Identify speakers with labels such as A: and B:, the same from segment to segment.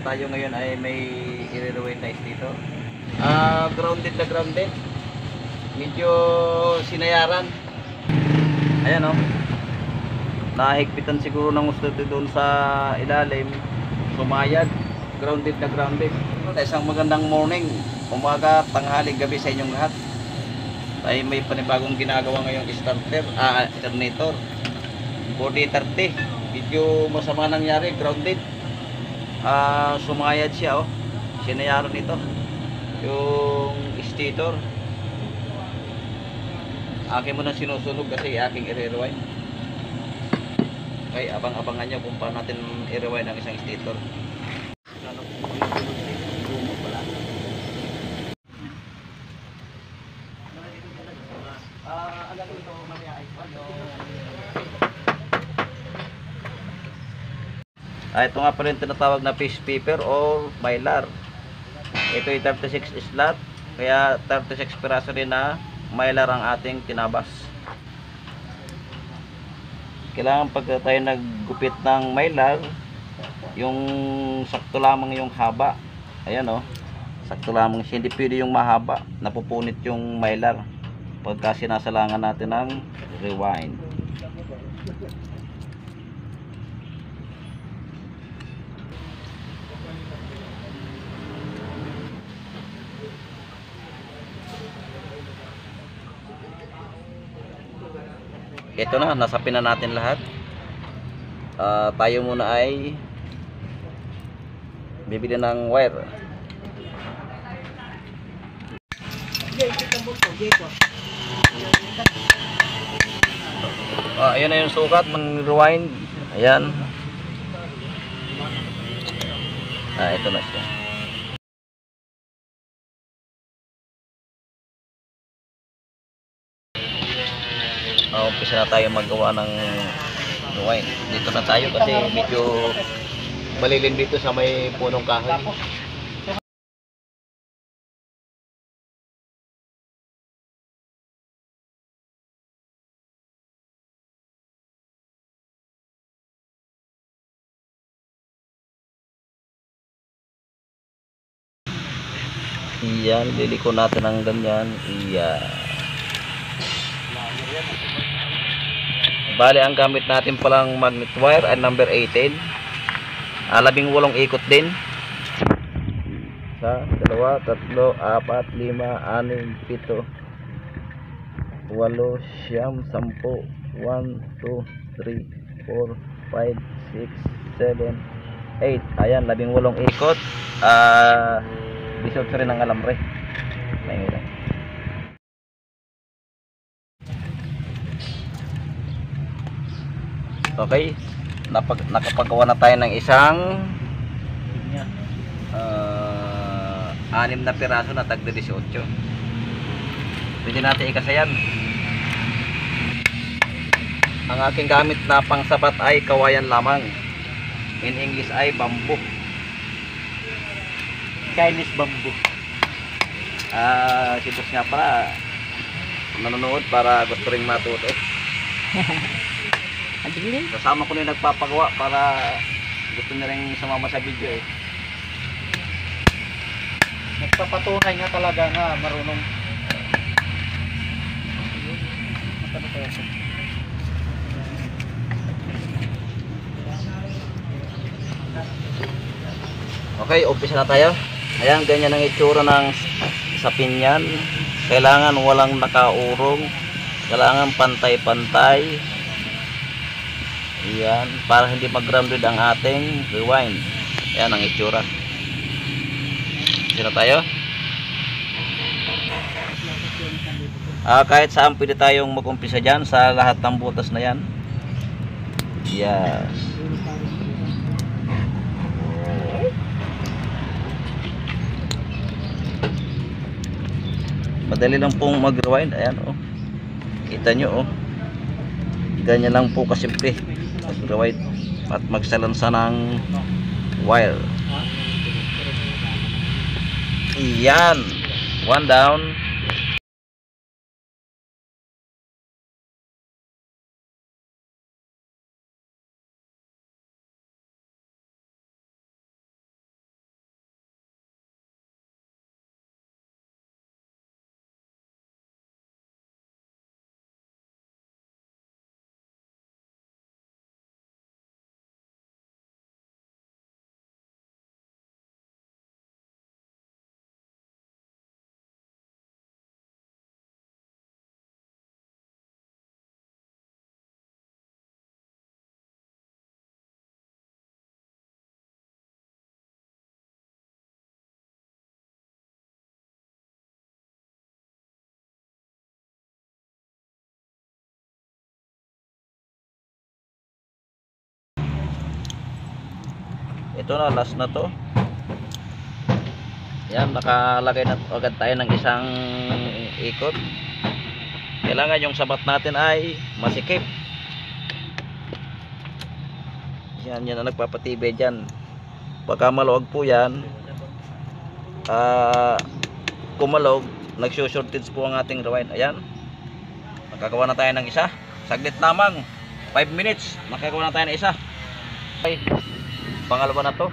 A: tayo ngayon ay may i-rewind na dito. Ah, grounded na grounded. Medyo sinayaran. Ayan oh. Nahigpitan siguro ng gusto doon sa ilalim. Sumayad. Grounded na grounded. Isang magandang morning. Umaga, tanghali, gabi sa inyong lahat. Ay may panibagong ginagawa ngayong starter, ah, alternator. 4030. Medyo masama nangyari, grounded. Ah, sumayad siya oh. Sinayaran nito. Yung stator. Akin mo na sinusunog kasi aking i-rewind. Okay, abang-abangan nyo kung paano natin i-rewind ang isang stator. Ah, ito nga pala yung tinatawag na fish paper or mylar. Ito ay 36 slot, kaya 36 piraso rin na mylar ang ating tinabas. Kailangan pag tayo naggupit ng mylar, yung sakto lamang yung haba. Ayan oh. Sakto lamang siya. Hindi pwede yung mahaba. Napupunit yung mylar. Pagka sinasalangan natin ng rewind. Ito na, nasapin na natin lahat. Ah, tayo muna ay bibili ng wire. Ah, ayan na yung sukat, mag-rewind. Ayan. Ah, ito na siya. Uh, umpisa na tayo magawa ng wine. Dito na tayo kasi medyo malilim dito sa may punong kahoy. Iyan, liliko natin ng ganyan. Iyan. Bali, ang gamit natin palang magnet wire ay number 18. Ah, labing walong ikot din. Isa, dalawa, tatlo, apat, lima, anim, pito, walo, siyam, sampu, 1, 2, 3, 4, 5, 6, 7, 8. Ayan, labing walong ikot. Ah, 18 rin ang alambre. Ayun. Okay. Napag nakapagawa na tayo ng isang uh, anim na piraso na tagda 18. Pwede natin ikasayan. Ang aking gamit na pangsapat ay kawayan lamang. In English ay bamboo.
B: Chinese bamboo.
A: Ah, si boss nga pala nanonood para gusto ring matuto.
B: Adili.
A: Kasama ko na yung nagpapagawa para gusto niya rin sumama sa video eh.
B: Nagpapatunay nga talaga na marunong.
A: Okay, umpisa na tayo. Ayan, ganyan ang itsura ng sapin yan. Kailangan walang nakaurong. Kailangan pantay-pantay. Ayan, para hindi mag-grounded ang ating rewind. Ayan ang itsura. Na tayo. Ah, kahit saan pwede tayong mag-umpisa dyan sa lahat ng butas na yan. Yes. madali lang pong mag-rewind ayan oh kita nyo oh ganyan lang po kasimple. Mag-rewind at magsalansa ng wire. Iyan one down ito na last na to. Yan nakalagay na agad tayo ng isang ikot. Kailangan yung sabat natin ay masikip. Yan yan ang nagpapatibay dyan. Pagka maluwag po yan ah kumalog nagsushortage po ang ating rewind. Ayan. Nakagawa na tayo ng isa. Saglit lamang 5 minutes nakagawa na tayo ng isa. Okay. Pangalawa na to.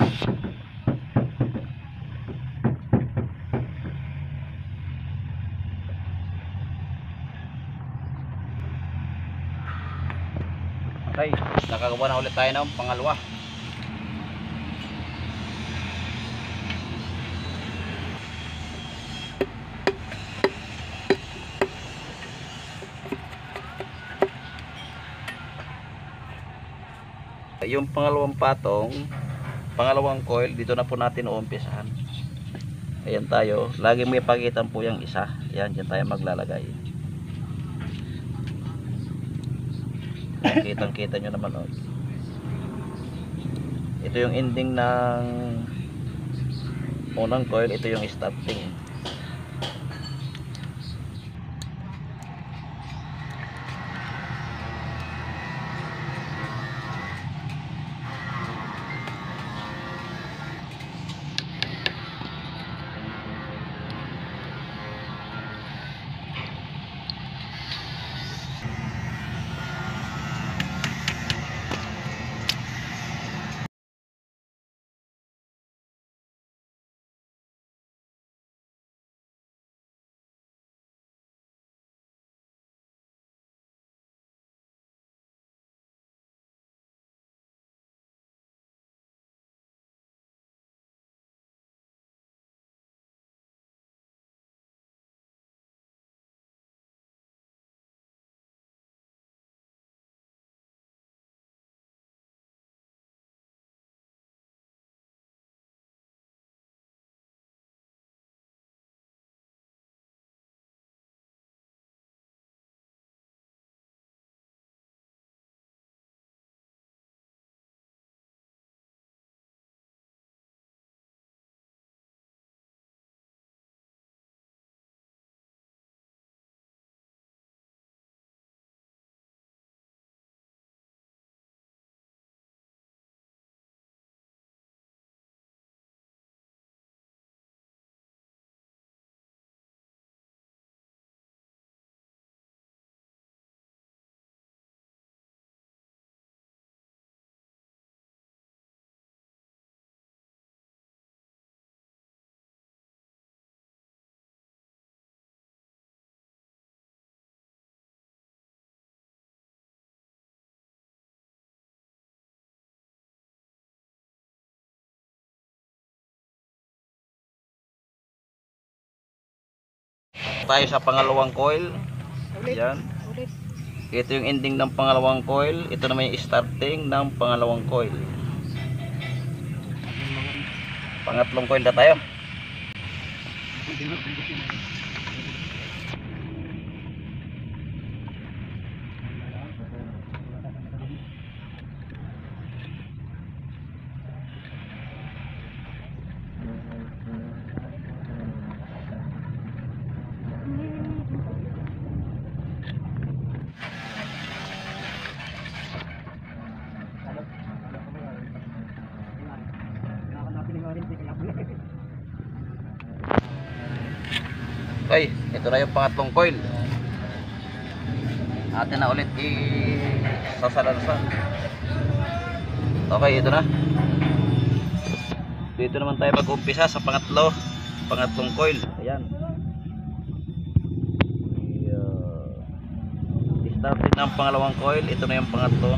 A: Okay, nakagawa na ulit tayo ng pangalawa. Yung pangalawang patong, pangalawang coil, dito na po natin uumpisahan. Ayan tayo, lagi may pagitan po yung isa. Ayan, dyan tayo maglalagay. Kitang kita nyo naman oh. ito yung ending ng unang coil ito yung starting tayo sa pangalawang coil.
C: Ulit.
A: yan.
C: Ulit.
A: ito yung ending ng pangalawang coil. Ito naman yung starting ng pangalawang coil. Pangatlong coil na tayo Okay, ito na yung pangatlong coil. Atin na ulit i sasalansan. Okay, ito na. Dito naman tayo mag-umpisa sa pangatlo, pangatlong coil. Ayan. Yeah. Starting ng pangalawang coil, ito na yung pangatlo.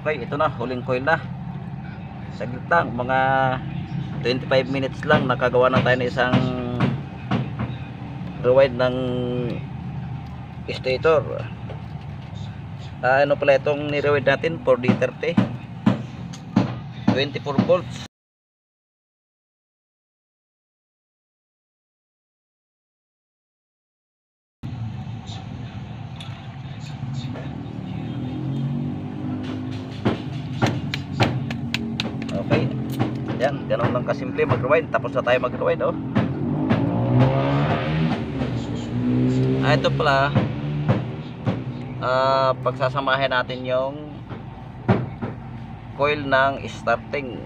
A: Okay, ito na, huling coil na. Saglit lang, mga 25 minutes lang nakagawa na tayo ng isang rewind ng stator. Ah, ano pala itong ni-rewind natin? 4D30. 24 volts. Mag-rewind. Tapos na tayo mag-rewind, oh. Ah, ito pala. Ah, pagsasamahin natin yung coil ng starting.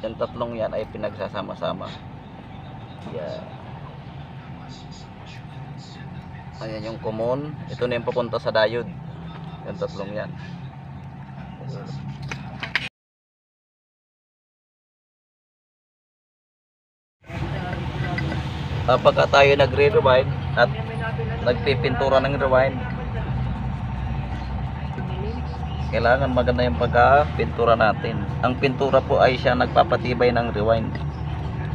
A: Yan tatlong yan ay pinagsasama-sama. Yan. Ayan yung common. Ito na yung pupunta sa diode. Yan tatlong yan. Uh, pagka tayo nagre-rewind at nagpipintura ng rewind kailangan maganda yung pagka-pintura natin. Ang pintura po ay siya nagpapatibay ng rewind.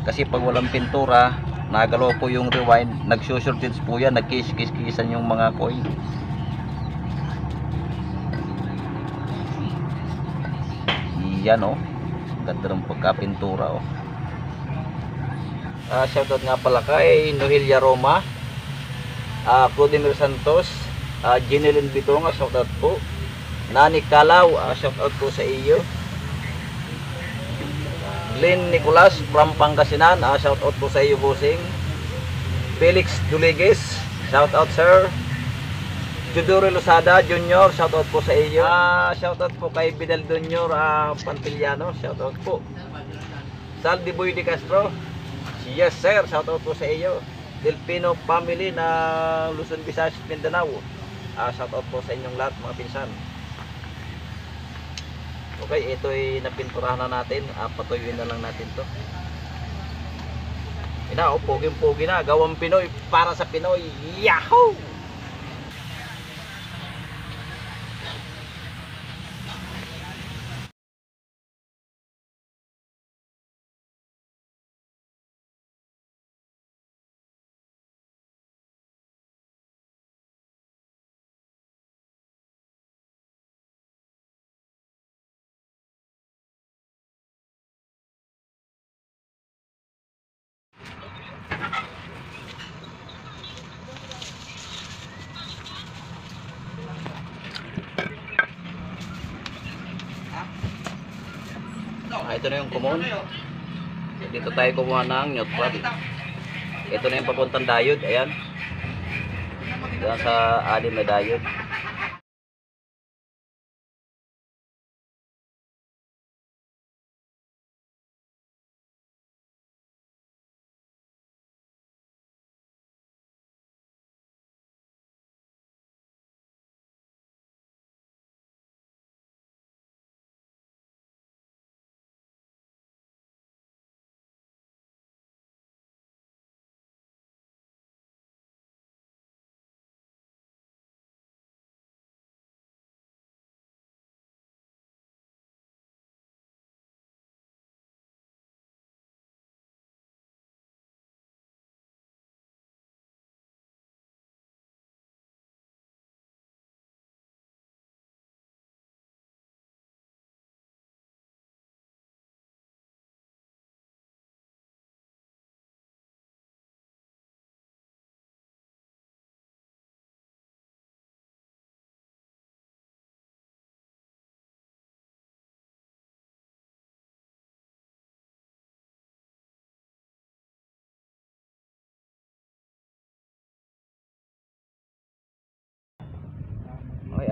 A: Kasi pag walang pintura nagalaw po yung rewind nagsusurtage po yan nagkis-kis-kisan yung mga coil yan oh. Ganda ng pagka-pintura oh Uh, shoutout nga pala kay Nohelia Roma, uh, Clodimir Santos, uh, Ginelin Bitonga, shoutout po. Nani Kalaw, uh, shoutout po sa iyo. Glenn Nicolas from Pangasinan, uh, shoutout po sa iyo, bossing. Felix Duliges, shoutout sir. Judore Losada Junior, shoutout po sa iyo. Uh, shoutout po kay Bidal Junior uh, Pantiliano, shoutout po. Saldi Boy de Castro, Yes sir, shoutout po sa iyo. Delpino family na Luzon, Visayas, Mindanao. Ah, shoutout po sa inyong lahat mga pinsan. Okay, ito ay napinturahan na natin. Ah, patuyuin na lang natin to. Ina, oh, poging-pogi na. Gawang Pinoy para sa Pinoy. Yahoo! Ah, ito na yung common. Dito tayo kumuha ng neutral. Ito na yung papuntang diode. Ayan. Diyan sa alim na diode.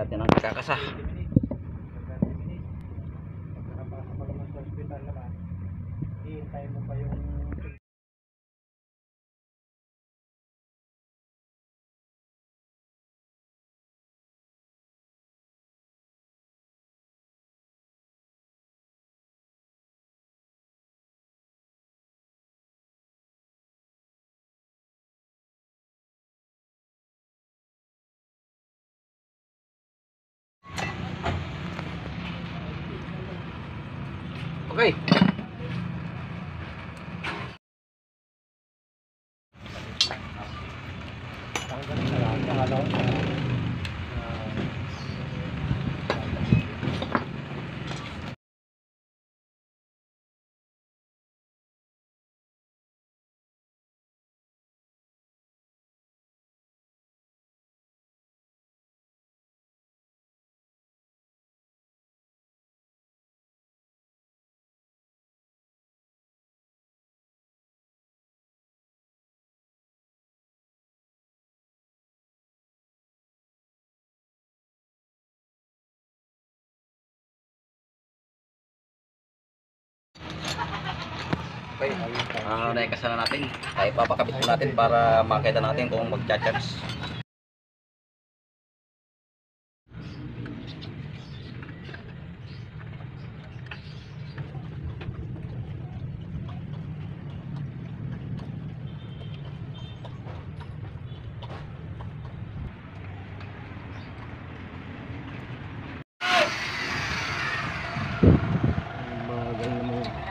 A: Okay, atin ang kakasa.
B: Hihintay mo pa yung
A: Okay. Okay. Ah, naikasa na natin. Ay, papakabit po natin para makita natin kung magcha-charge.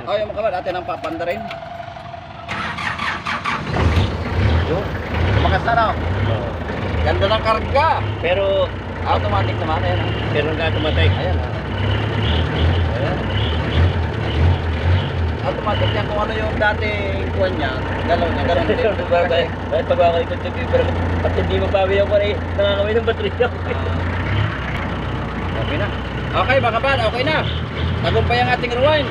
A: Oh, yung mga natin ang papanda rin. Yun. Tumakas na no? Ganda ng karga.
B: Pero,
A: Automatic naman. Ayan. ah.
B: pero nga tumatay.
A: Ayan. ah. Ayan. Automatic yan kung ano yung dating kuwan niya. Galaw niya. Galaw niya.
B: Kahit pag ako ikot yung pero at hindi mapawi ako eh, nangangamoy ng baterya.
A: Okay na. Okay mga kapal, okay na. Tagumpay ang ating rewind.